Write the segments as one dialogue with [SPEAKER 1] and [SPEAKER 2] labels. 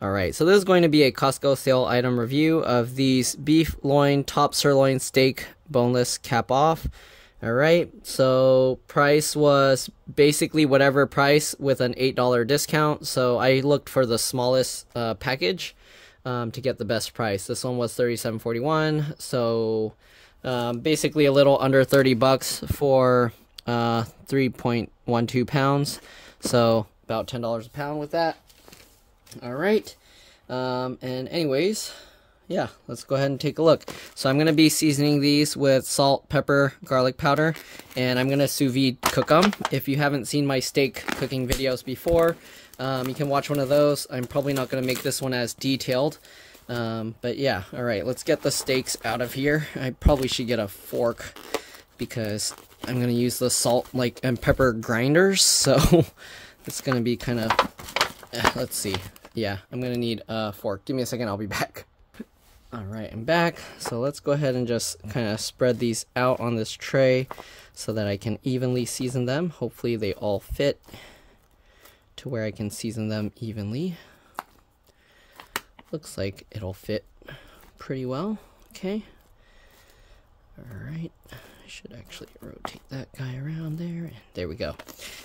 [SPEAKER 1] All right, so this is going to be a Costco sale item review of these beef loin top sirloin steak boneless cap off. All right, so price was basically whatever price with an $8 discount. So I looked for the smallest uh, package um, to get the best price. This one was 37.41, so um, basically a little under 30 bucks for uh, 3.12 pounds. So about $10 a pound with that. All right. Um, and anyways, yeah, let's go ahead and take a look. So I'm going to be seasoning these with salt, pepper, garlic powder, and I'm going to sous vide cook them. If you haven't seen my steak cooking videos before, um, you can watch one of those. I'm probably not going to make this one as detailed. Um, but yeah, all right, let's get the steaks out of here. I probably should get a fork because I'm going to use the salt like and pepper grinders. So it's going to be kind of, uh, let's see. Yeah, I'm to need a fork. Give me a second, I'll be back. Alright, I'm back. So let's go ahead and just kind of spread these out on this tray so that I can evenly season them. Hopefully they all fit to where I can season them evenly. Looks like it'll fit pretty well. Okay. Alright. I should actually rotate that guy around there. And there we go.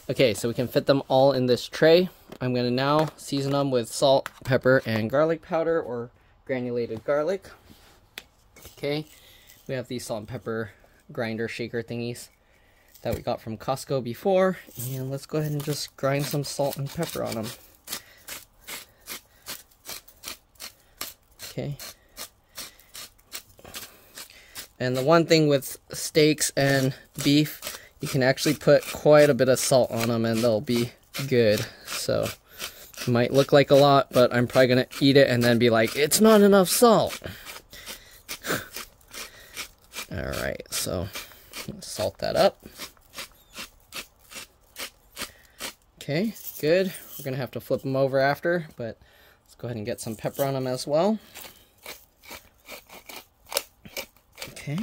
[SPEAKER 1] Okay, so we can fit them all in this tray. I'm going to now season them with salt, pepper, and garlic powder or granulated garlic. Okay, we have these salt and pepper grinder shaker thingies that we got from Costco before. And let's go ahead and just grind some salt and pepper on them. Okay. And the one thing with steaks and beef, you can actually put quite a bit of salt on them and they'll be good. So it might look like a lot, but I'm probably to eat it and then be like, it's not enough salt. Alright, so salt that up. Okay, good. We're to have to flip them over after, but let's go ahead and get some pepper on them as well. Okay.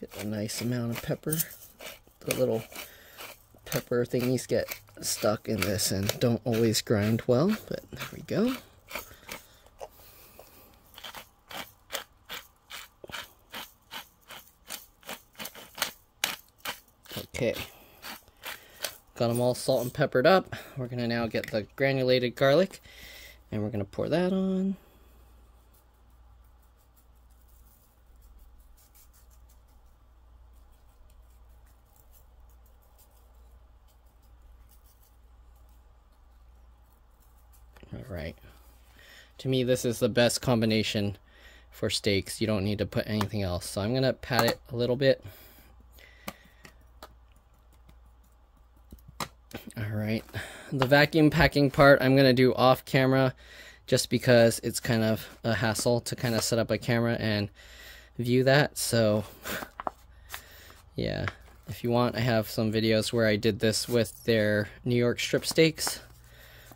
[SPEAKER 1] Get a nice amount of pepper the little pepper thingies get stuck in this and don't always grind well, but there we go. Okay. Got them all salt and peppered up. We're to now get the granulated garlic and we're going to pour that on. All right. To me, this is the best combination for steaks. You don't need to put anything else. So I'm going to pat it a little bit. All right. The vacuum packing part I'm to do off camera just because it's kind of a hassle to kind of set up a camera and view that. So yeah, if you want, I have some videos where I did this with their New York strip steaks.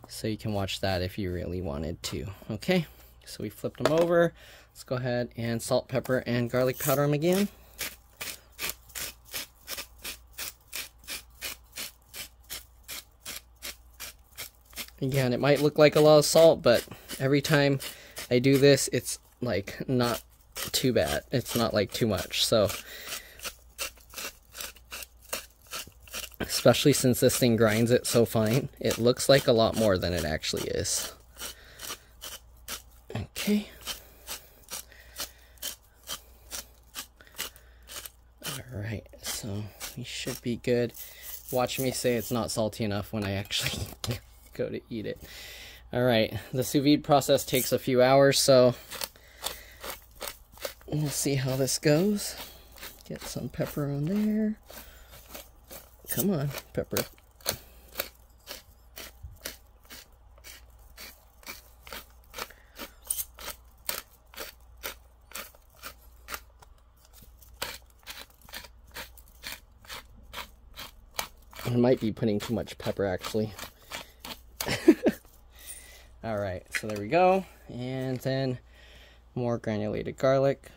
[SPEAKER 1] So you can watch that if you really wanted to. Okay, so we flipped them over. Let's go ahead and salt, pepper, and garlic powder them again. Again, it might look like a lot of salt, but every time I do this, it's like not too bad. It's not like too much. So especially since this thing grinds it so fine. It looks like a lot more than it actually is. Okay. Alright, so we should be good. Watch me say it's not salty enough when I actually to eat it. Alright, the sous vide process takes a few hours, so we'll see how this goes. Get some pepper on there. Come on, Pepper. I might be putting too much pepper actually. Alright, so there we go. And then more granulated garlic.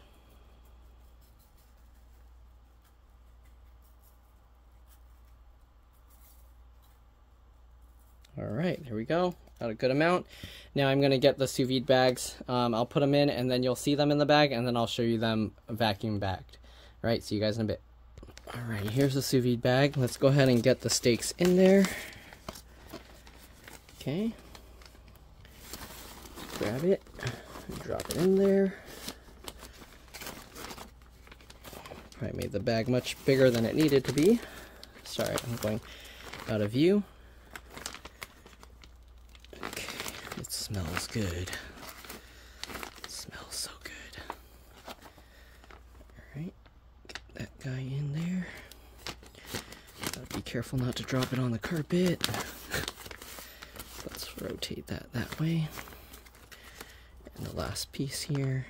[SPEAKER 1] All right, here we go. Got a good amount. Now I'm gonna get the sous vide bags. Um, I'll put them in and then you'll see them in the bag and then I'll show you them vacuum bagged. All right, see you guys in a bit. All right, here's the sous vide bag. Let's go ahead and get the steaks in there. Okay. Grab it, drop it in there. I made the bag much bigger than it needed to be. Sorry, I'm going out of view. Okay, it smells good. It smells so good. Alright, get that guy in there. Gotta be careful not to drop it on the carpet. Let's rotate that that way. The last piece here.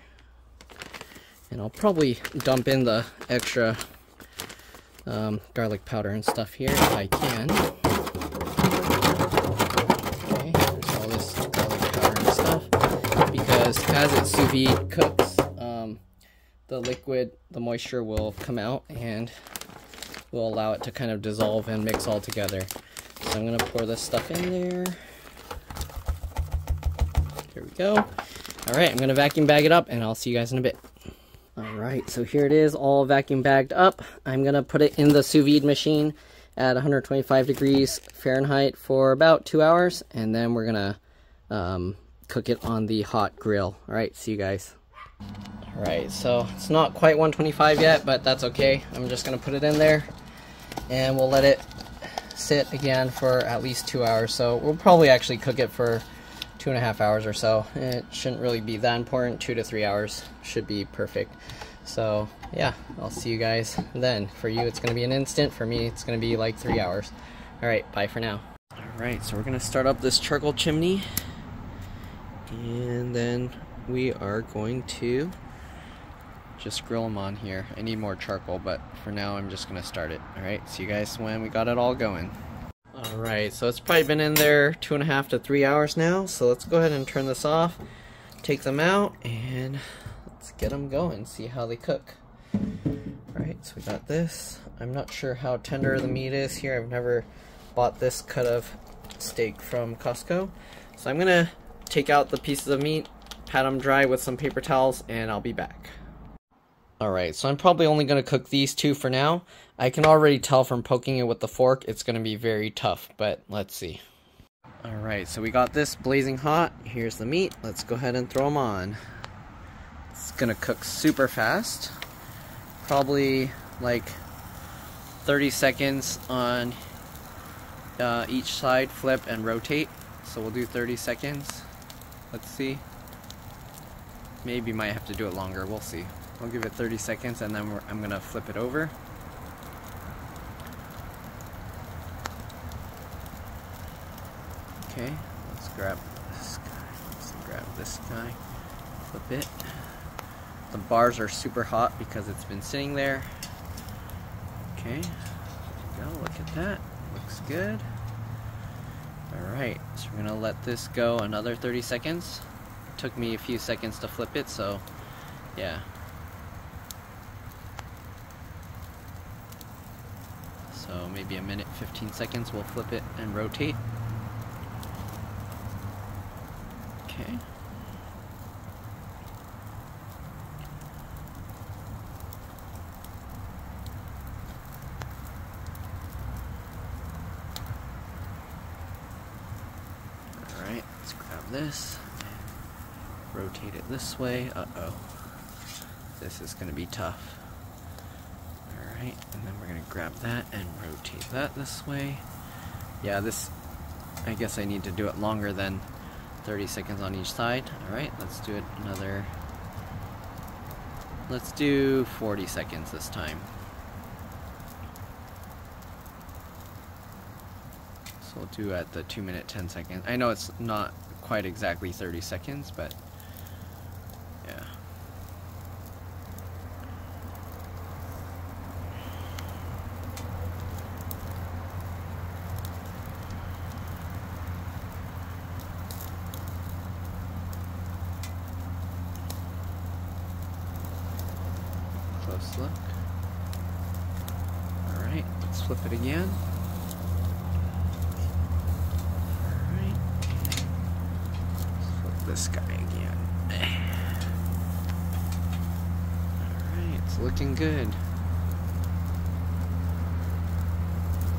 [SPEAKER 1] And I'll probably dump in the extra um, garlic powder and stuff here if I can. Okay, there's all this garlic powder and stuff. Because as it sous vide cooks, um, the liquid, the moisture will come out and will allow it to kind of dissolve and mix all together. So I'm going to pour this stuff in there. Here we go. Alright, I'm going to vacuum bag it up and I'll see you guys in a bit. Alright, so here it is all vacuum bagged up. I'm to put it in the sous vide machine at 125 degrees Fahrenheit for about two hours. And then we're to um, cook it on the hot grill. Alright, see you guys. Alright, so it's not quite 125 yet, but that's okay. I'm just to put it in there. And we'll let it sit again for at least two hours. So we'll probably actually cook it for two and a half hours or so. It shouldn't really be that important. Two to three hours should be perfect. So yeah, I'll see you guys then. For you, it's gonna be an instant. For me, it's gonna be like three hours. All right, bye for now. All right, so we're gonna start up this charcoal chimney, and then we are going to just grill them on here. I need more charcoal, but for now, I'm just gonna start it. All right, see you guys when we got it all going. Alright, so it's probably been in there two and a half to three hours now, so let's go ahead and turn this off, take them out, and let's get them going, see how they cook. Alright, so we got this. I'm not sure how tender the meat is here. I've never bought this cut of steak from Costco. So I'm going to take out the pieces of meat, pat them dry with some paper towels, and I'll be back. Alright, so I'm probably only going to cook these two for now. I can already tell from poking it with the fork it's going to be very tough, but let's see. Alright, so we got this blazing hot. Here's the meat. Let's go ahead and throw them on. It's going to cook super fast. Probably like 30 seconds on uh, each side, flip and rotate. So we'll do 30 seconds. Let's see. Maybe might have to do it longer. We'll see. I'll give it 30 seconds and then I'm to flip it over. Okay, let's grab this guy. Let's grab this guy. Flip it. The bars are super hot because it's been sitting there. Okay, there we go. Look at that. Looks good. Alright, so we're gonna let this go another 30 seconds. It took me a few seconds to flip it, so yeah. So maybe a minute, 15 seconds, we'll flip it and rotate. Okay. Alright, let's grab this and rotate it this way. Uh-oh. This is going to be tough. And then we're going to grab that and rotate that this way. Yeah, this, I guess I need to do it longer than 30 seconds on each side. Alright, let's do it another, let's do 40 seconds this time. So we'll do at the 2 minute 10 seconds. I know it's not quite exactly 30 seconds, but yeah. Close look. Alright, let's flip it again. this guy again. Alright, it's looking good.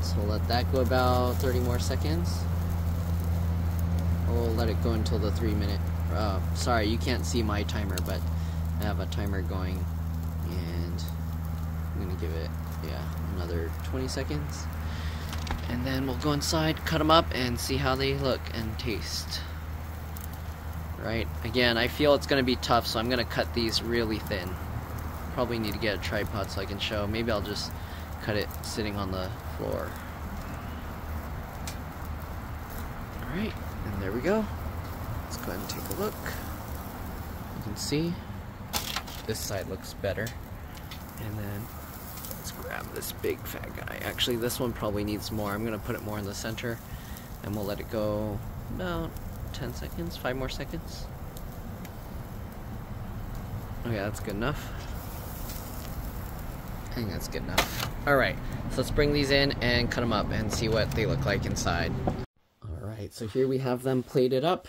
[SPEAKER 1] So we'll let that go about 30 more seconds. We'll let it go until the three minute. Uh, sorry, you can't see my timer, but I have a timer going, and I'm gonna give it, yeah, another 20 seconds. And then we'll go inside, cut them up, and see how they look and taste. Right, again, I feel it's gonna be tough, so I'm gonna cut these really thin. Probably need to get a tripod so I can show. Maybe I'll just cut it sitting on the floor. Alright, and there we go. Let's go ahead and take a look. You can see this side looks better. And then let's grab this big fat guy. Actually, this one probably needs more. I'm gonna put it more in the center and we'll let it go about 10 seconds, five more seconds. Okay, that's good enough. I think that's good enough. Alright, so let's bring these in and cut them up and see what they look like inside. Alright, so here we have them plated up.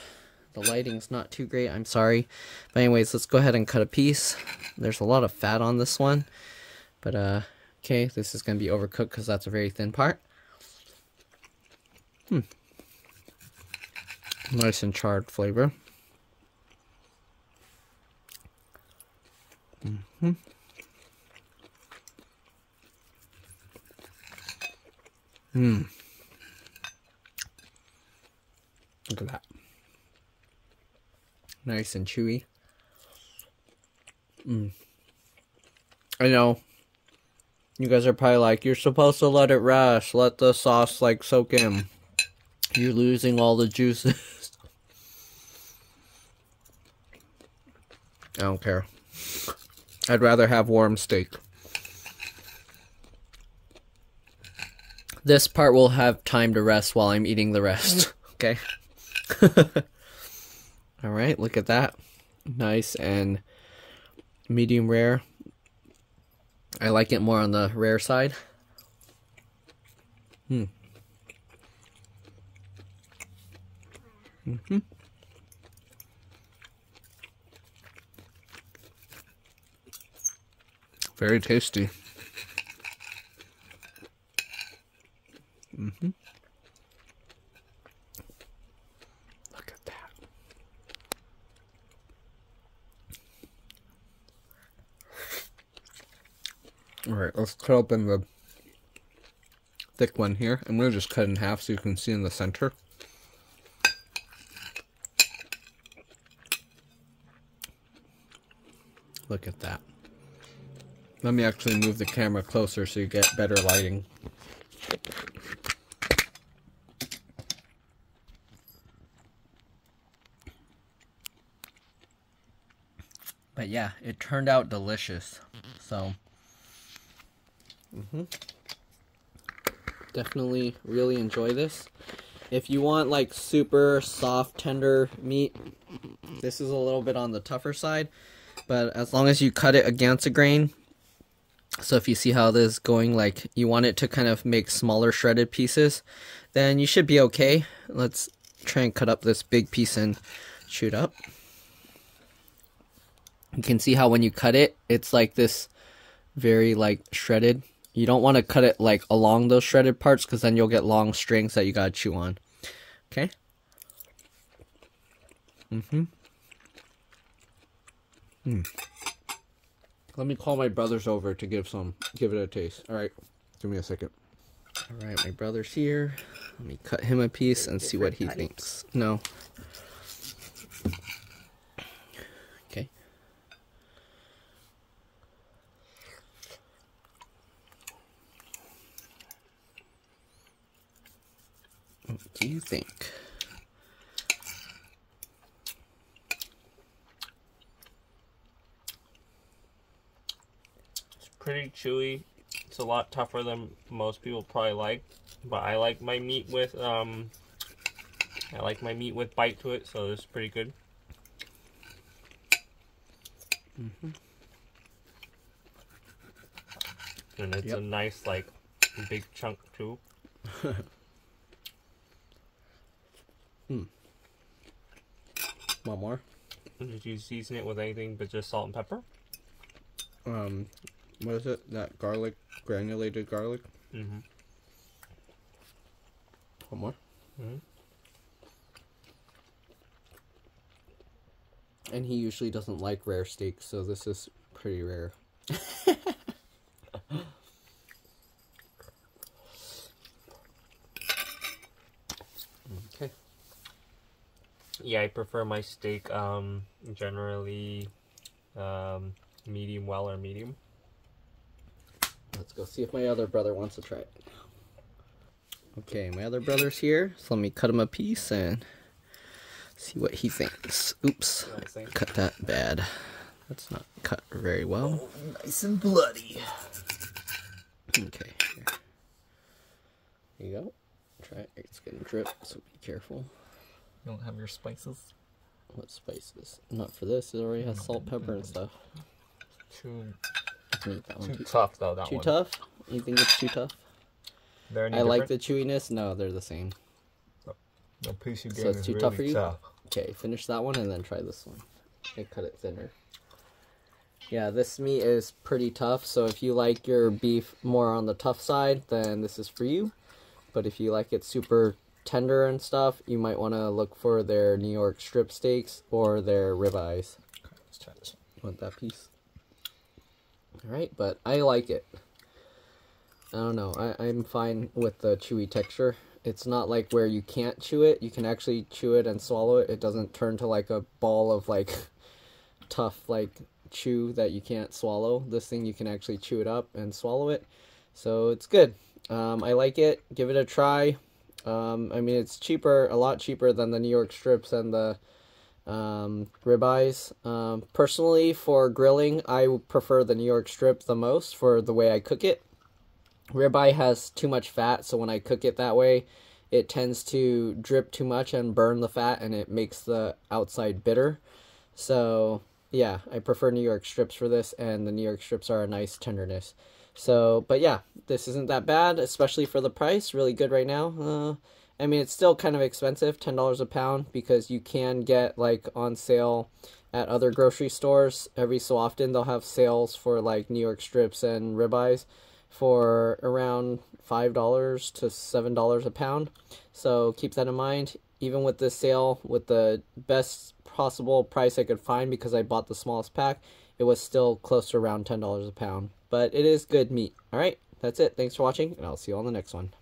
[SPEAKER 1] The lighting's not too great, I'm sorry. But anyways, let's go ahead and cut a piece. There's a lot of fat on this one. But, uh, okay, this is going to be overcooked because that's a very thin part. Hmm. Nice and charred flavor. Mm-hmm. Mmm. Look at that. Nice and chewy. Mmm. I know. You guys are probably like, you're supposed to let it rest. Let the sauce, like, soak in. You're losing all the juices. I don't care. I'd rather have warm steak. This part will have time to rest while I'm eating the rest. Okay? Alright, look at that. Nice and medium rare. I like it more on the rare side. Hmm. Mm-hmm. Very tasty. Mm-hmm. Look at that. Alright, let's cut open the thick one here. I'm going to just cut in half so you can see in the center. Look at that. Let me actually move the camera closer so you get better lighting. Yeah, it turned out delicious. So, mm -hmm. definitely really enjoy this. If you want like super soft, tender meat, this is a little bit on the tougher side. But as long as you cut it against a grain, so if you see how this is going, like you want it to kind of make smaller shredded pieces, then you should be okay. Let's try and cut up this big piece and shoot up. You can see how when you cut it, it's like this very like shredded. You don't want to cut it like along those shredded parts because then you'll get long strings that you gotta chew on. Okay? Mm-hmm. Hmm. Let me call my brothers over to give some, give it a taste. All right, give me a second. All right, my brother's here. Let me cut him a piece and see what he thinks. No. Okay. What do you think?
[SPEAKER 2] Pretty chewy. It's a lot tougher than most people probably like, but I like my meat with um, I like my meat with bite to it, so it's pretty good. Mm -hmm. And it's yep. a nice like big chunk too.
[SPEAKER 1] hmm. Want more?
[SPEAKER 2] Did you season it with anything but just salt and pepper?
[SPEAKER 1] Um, what is it? That garlic, granulated garlic.
[SPEAKER 2] Mm-hmm.
[SPEAKER 1] One more.
[SPEAKER 2] Mhm.
[SPEAKER 1] And he usually doesn't like rare steak, so this is pretty rare. okay.
[SPEAKER 2] Yeah, I prefer my steak um generally um medium well or medium.
[SPEAKER 1] Let's go see if my other brother wants to try it. Okay, my other brother's here, so let me cut him a piece and see what he thinks. Oops,
[SPEAKER 2] Nice,
[SPEAKER 1] cut that bad. That's not cut very well.
[SPEAKER 2] Nice and bloody.
[SPEAKER 1] Okay, here. Here you go. Try it. It's gonna drip, so be careful.
[SPEAKER 3] You don't have your spices?
[SPEAKER 1] What spices? Not for this. It already has salt, pepper, and stuff.
[SPEAKER 3] Too
[SPEAKER 1] I can eat that one
[SPEAKER 3] too
[SPEAKER 1] too.
[SPEAKER 3] tough though. That
[SPEAKER 1] Too
[SPEAKER 3] one.
[SPEAKER 1] tough? You think it's too tough?
[SPEAKER 3] They're any
[SPEAKER 1] I like the chewiness. No, they're the same.
[SPEAKER 3] the piece you
[SPEAKER 1] So
[SPEAKER 3] gave
[SPEAKER 1] it's
[SPEAKER 3] is
[SPEAKER 1] too
[SPEAKER 3] really
[SPEAKER 1] tough for you?
[SPEAKER 3] tough.
[SPEAKER 1] Okay, finish that one and then try this one. I cut it thinner. Yeah, this meat is pretty tough, so if you like your beef more on the tough side, then this is for you. But if you like it super tender and stuff, you might want to look for their New York strip steaks or their ribeyes.
[SPEAKER 3] Okay, let's try this.
[SPEAKER 1] Want that piece? Alright, but I like it. I don't know. I, I'm fine with the chewy texture. It's not like where you can't chew it. You can actually chew it and swallow it. It doesn't turn to like a ball of like tough like chew that you can't swallow. This thing you can actually chew it up and swallow it. So it's good. Um, I like it. Give it a try. Um, I mean, it's cheaper, a lot cheaper than the New York strips and the um, ribeyes. Um, personally, for grilling, I prefer the New York strip the most for the way I cook it. Ribeye has too much fat, so when I cook it that way, it tends to drip too much and burn the fat, and it makes the outside bitter. So, yeah, I prefer New York strips for this, and the New York strips are a nice tenderness. So, but yeah, this isn't that bad, especially for the price. Really good right now. Uh, I mean, it's still kind of expensive, ten dollars a pound, because you can get like on sale at other grocery stores. Every so often, they'll have sales for like New York strips and ribeyes for around five dollars to seven dollars a pound. So keep that in mind. Even with this sale, with the best possible price I could find, because I bought the smallest pack, it was still close to around ten dollars a pound. But it is good meat. All right, that's it. Thanks for watching, and I'll see you on the next one.